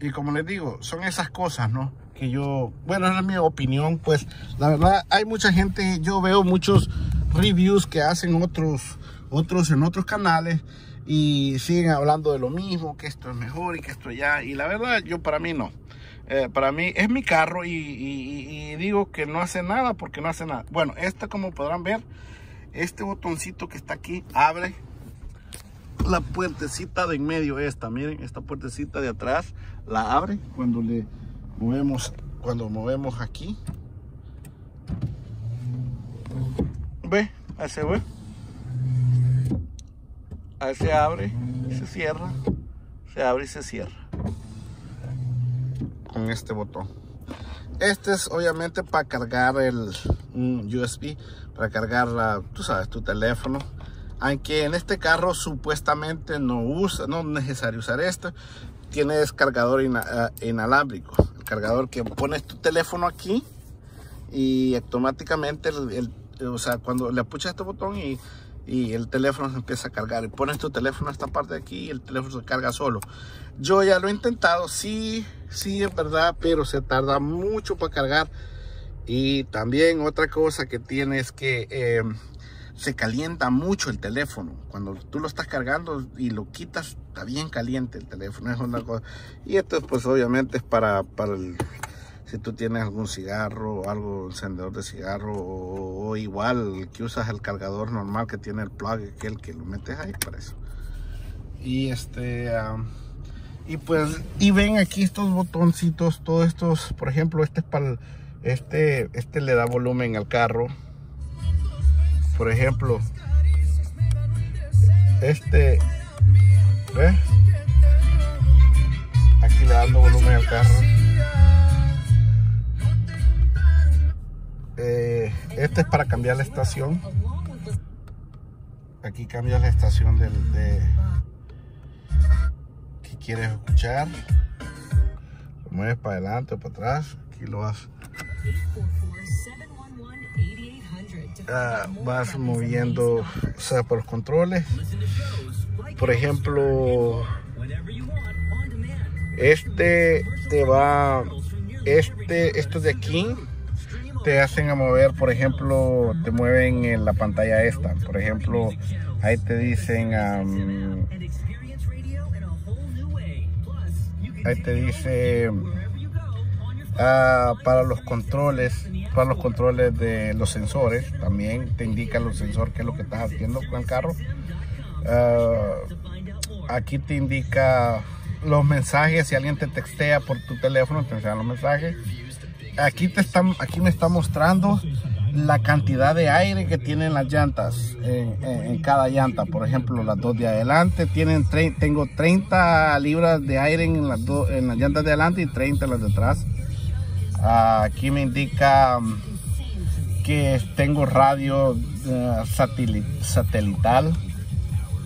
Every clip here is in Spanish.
y como les digo, son esas cosas, ¿no? Que yo, bueno, es mi opinión, pues la verdad hay mucha gente, yo veo muchos reviews que hacen otros, otros en otros canales y siguen hablando de lo mismo, que esto es mejor y que esto ya, y la verdad yo para mí no. Eh, para mí es mi carro y, y, digo que no hace nada porque no hace nada. Bueno, este como podrán ver, este botoncito que está aquí abre la puertecita de en medio esta, miren, esta puertecita de atrás la abre cuando le movemos, cuando movemos aquí. Ve, ahí se ve. Ahí se abre, se cierra, se abre y se cierra con este botón. Este es obviamente para cargar el USB, para cargar, la, tú sabes, tu teléfono aunque en este carro supuestamente no usa, no es necesario usar esto, tienes cargador eh, inalámbrico, el cargador que pones tu teléfono aquí y automáticamente, o sea, cuando le apuchas este botón y, y, el teléfono se empieza a cargar y pones tu teléfono a esta parte de aquí y el teléfono se carga solo. Yo ya lo he intentado, sí, sí es verdad, pero se tarda mucho para cargar. Y también otra cosa que tiene es que eh, se calienta mucho el teléfono. Cuando tú lo estás cargando y lo quitas, está bien caliente el teléfono. Y esto pues obviamente es para, para el, si tú tienes algún cigarro o algo, encendedor de cigarro o, igual que usas el cargador normal que tiene el plug, que lo metes ahí para eso. Y este... y pues, y ven aquí estos botoncitos, todos estos, por ejemplo, este es para este, este le da volumen al carro por ejemplo, este, ¿ves? Aquí le dando volumen al carro. Eh, este es para cambiar la estación. Aquí cambia la estación del, de que quieres escuchar. Lo mueves para adelante o para atrás. Aquí lo haces. Ah, vas moviendo o sea, por los controles. Por ejemplo, este te va, este, estos de aquí te hacen a mover, por ejemplo, te mueven en la pantalla esta. Por ejemplo, ahí te dicen, ahí te dice Ah, para los controles, para los controles de los sensores, también te indica los sensores qué es lo que estás haciendo con el carro. Ah, aquí te indica los mensajes, si alguien te textea por tu teléfono, te enseñan los mensajes. Aquí, te están, aquí me está mostrando la cantidad de aire que tienen las llantas en, cada llanta. Por ejemplo, las dos de adelante tienen, tengo 30 libras de aire en las, en las llantas de adelante y 30 en las de atrás. Aquí me indica mm, que tengo radio eh, satelital.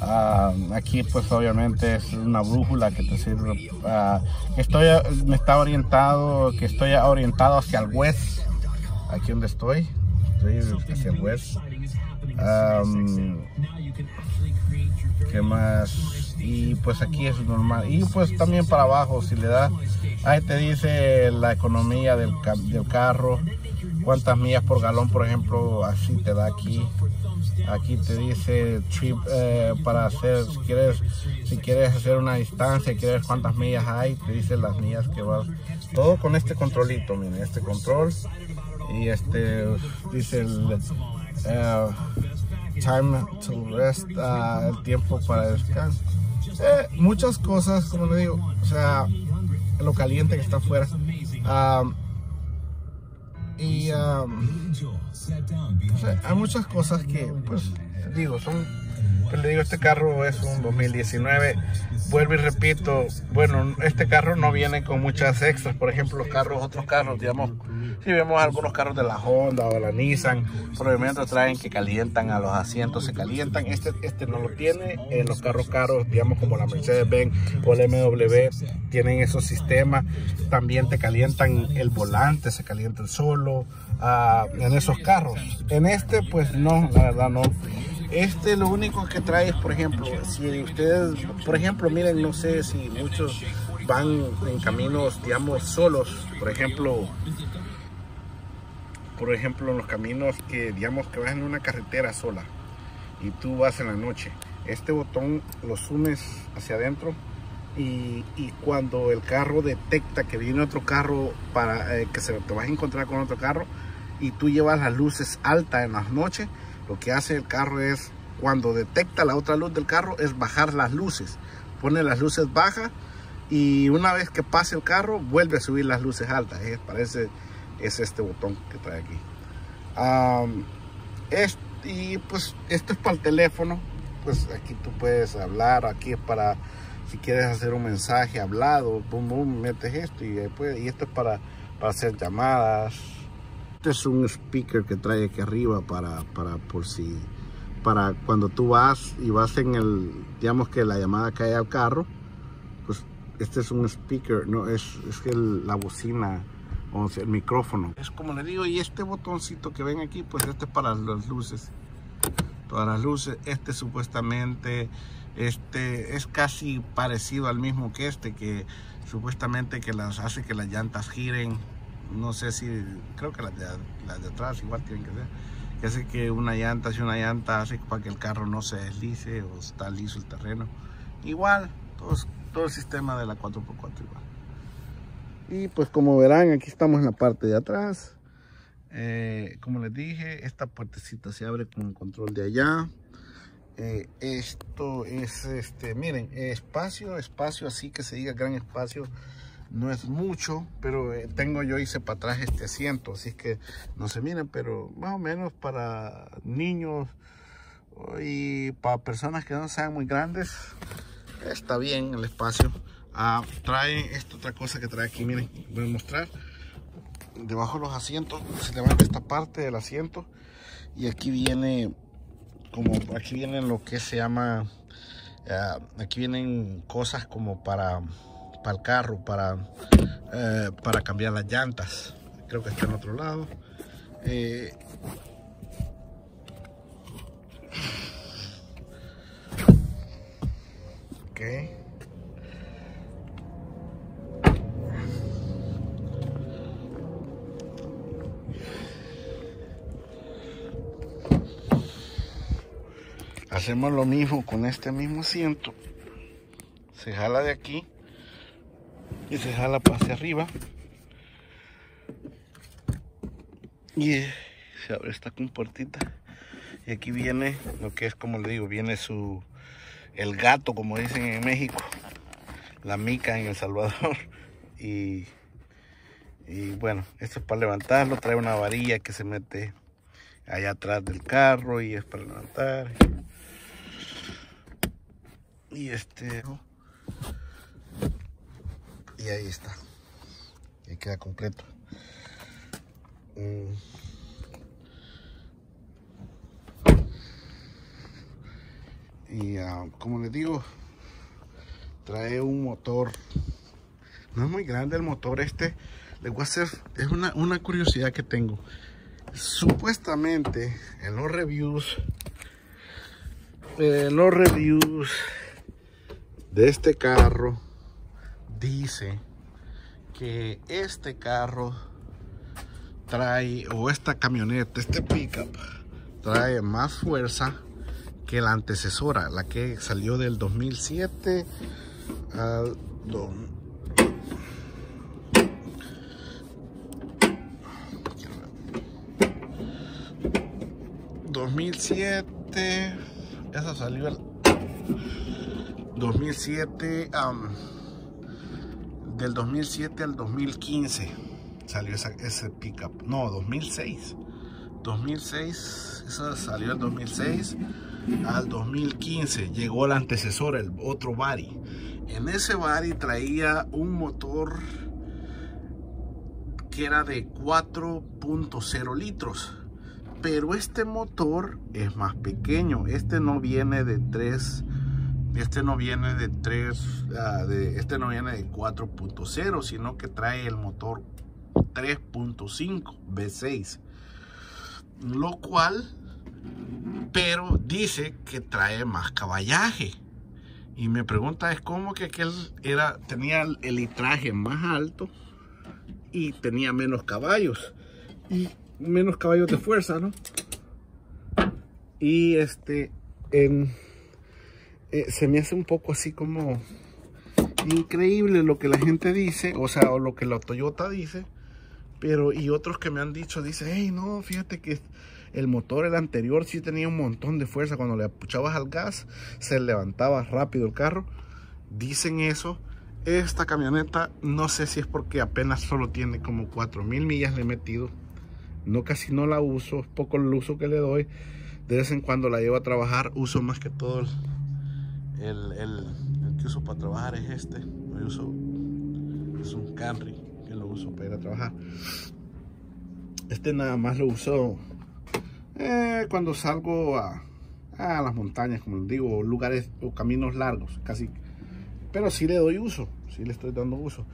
Ah, aquí pues obviamente es una brújula que te sirve. Uh, estoy, me está orientado, que estoy orientado hacia el west. Aquí donde estoy, el west. ¿Qué más? Y pues aquí es normal. Y pues también para abajo, si le da Ahí te dice la economía del, del carro, cuántas millas por galón, por ejemplo, así te da aquí. Aquí te dice trip eh, para hacer, si quieres, si quieres hacer una distancia, quieres cuántas millas hay, te dice las millas que vas. Todo con este controlito, miren, este control. Y este dice el eh, time to rest, uh, el tiempo para descansar. Eh, muchas cosas, como le digo, o sea, lo caliente que está afuera. y hay muchas cosas que, pues, digo, son le digo, este carro es un 2019. Vuelvo y repito, bueno, este carro no viene con muchas extras. Por ejemplo, los carros, otros carros, digamos, si vemos algunos carros de la Honda o la Nissan, probablemente traen que calientan a los asientos, se calientan. Este, este no lo tiene. En los carros caros, digamos, como la Mercedes-Benz o el MW, tienen esos sistemas. También te calientan el volante, se calienta el solo. Ah, en esos carros. En este, pues no, la verdad no. Este lo único que trae es, por ejemplo, si ustedes, por ejemplo, miren, no sé si muchos van en caminos, digamos, solos. Por ejemplo, por ejemplo, en los caminos que, digamos, que vas en una carretera sola y tú vas en la noche. Este botón lo sumes hacia adentro y, cuando el carro detecta que viene otro carro para eh, que se, te vas a encontrar con otro carro y tú llevas las luces altas en las noches, lo que hace el carro es cuando detecta la otra luz del carro es bajar las luces. Pone las luces bajas y una vez que pase el carro vuelve a subir las luces altas. parece es este botón que trae aquí. y pues esto es para el teléfono. Pues aquí tú puedes hablar. Aquí es para si quieres hacer un mensaje hablado. Boom, boom, metes esto y después y esto es para, para hacer llamadas. Este es un speaker que trae aquí arriba para, para por si para cuando tú vas y vas en el, digamos que la llamada cae al carro, pues este es un speaker, no es, es que la bocina o el micrófono. Es como le digo, y este botoncito que ven aquí, pues este es para las luces. Todas las luces, este supuestamente, este es casi parecido al mismo que este, que supuestamente que las hace que las llantas giren. No sé si, creo que las de, las de atrás igual tienen que ser que hace que una llanta, si una llanta hace para que el carro no se deslice o está liso el terreno. Igual, todo, todo el sistema de la 4x4 igual. Y pues como verán, aquí estamos en la parte de atrás. Eh, como les dije, esta puertecita se abre con el control de allá. Eh, esto es, este, miren, espacio, espacio así que se diga gran espacio no es mucho, pero eh, tengo yo hice para atrás este asiento, así que no se miren, pero más o menos para niños y para personas que no sean muy grandes, está bien el espacio. Ah, trae esta otra cosa que trae aquí, miren, voy a mostrar. Debajo de los asientos se levanta esta parte del asiento y aquí viene, como aquí vienen lo que se llama, ah, aquí vienen cosas como para para el carro, para, eh, para cambiar las llantas. Creo que está en otro lado. Eh, ok. Hacemos lo mismo con este mismo asiento. Se jala de aquí y se jala para hacia arriba. Y se abre esta compuertita. Y aquí viene lo que es como le digo viene su el gato como dicen en México. La mica en El Salvador. Y y bueno esto es para levantarlo. Trae una varilla que se mete allá atrás del carro y es para levantar. Y este y ahí está. Y queda completo. Mm. y ah, como les digo trae un motor. No es muy grande el motor este. Les voy a hacer es una, una curiosidad que tengo. Supuestamente en los reviews en los reviews de este carro dice que este carro trae, o esta camioneta, este pickup, trae más fuerza que la antecesora, la que salió del 2007 al 2007 esa salió el 2007 del 2007 al 2015 salió ese pickup. No, 2006. 2006, eso salió el 2006 al 2015. Llegó el antecesor, el otro Bari. En ese Bari traía un motor que era de 4.0 litros. Pero este motor es más pequeño. Este no viene de 3 este no viene de 3, ah, de, este no viene de 4.0, sino que trae el motor 3.5 V6. Lo cual, pero dice que trae más caballaje. Y me pregunta es cómo que aquel era, tenía el litraje más alto y tenía menos caballos. Y menos caballos de fuerza, ¿no? Y este, en, eh, se me hace un poco así como increíble lo que la gente dice, o sea, o lo que la Toyota dice, pero y otros que me han dicho, dice, hey, no, fíjate que el motor, el anterior, sí tenía un montón de fuerza, cuando le apuchabas al gas, se levantaba rápido el carro, dicen eso, esta camioneta, no sé si es porque apenas solo tiene como 4000 millas le he metido, no casi no la uso, es poco el uso que le doy, de vez en cuando la llevo a trabajar, uso más que todo el que uso para trabajar es este. uso, es un Camry que lo uso para ir a trabajar. Este nada más lo uso eh, cuando salgo a, a, las montañas, como les digo, lugares o caminos largos, casi. Pero sí le doy uso, sí le estoy dando uso.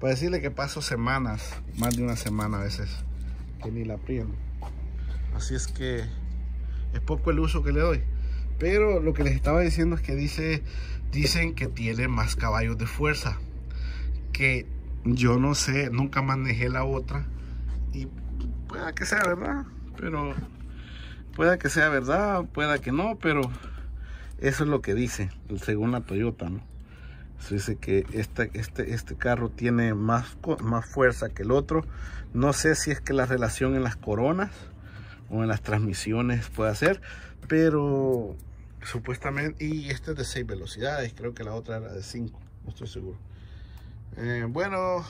Para decirle que paso semanas, más de una semana a veces, que ni la prendo. Así es que es poco el uso que le doy. Pero lo que les estaba diciendo es que dice, dicen que tiene más caballos de fuerza. Que yo no sé, nunca manejé la otra. Y pueda que sea verdad, pero pueda que sea verdad, pueda que no, pero eso es lo que dice, según la Toyota, ¿no? dice que este, este, este carro tiene más, más fuerza que el otro. No sé si es que la relación en las coronas o en las transmisiones puede ser, pero supuestamente, y este es de 6 velocidades, creo que la otra era de 5, no estoy seguro. Eh, bueno,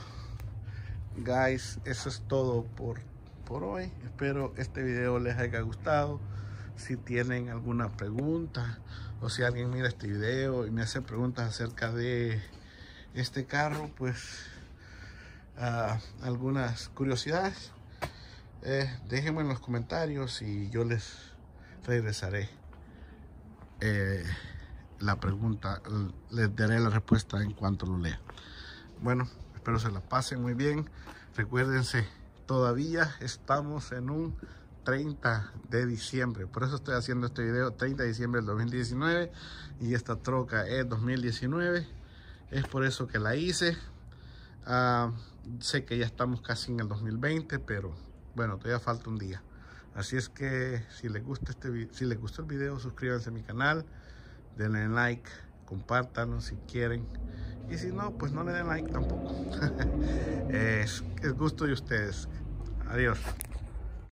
guys, eso es todo por, por hoy. Espero este video les haya gustado. Si tienen alguna pregunta o si alguien mira este video y me hace preguntas acerca de este carro, pues uh, algunas curiosidades, eh, déjenme en los comentarios y yo les regresaré eh, la pregunta. Les daré la respuesta en cuanto lo lea. Bueno, espero se la pasen muy bien. Recuérdense, todavía estamos en un 30 de diciembre. Por eso estoy haciendo este video 30 de diciembre del 2019 y esta troca es 2019. Es por eso que la hice. Ah, sé que ya estamos casi en el 2020, pero bueno, todavía falta un día. Así es que si les gusta este si les gustó el video, suscríbanse a mi canal, denle like, compártanlo si quieren. Y si no, pues no le den like tampoco. es, es gusto de ustedes. Adiós.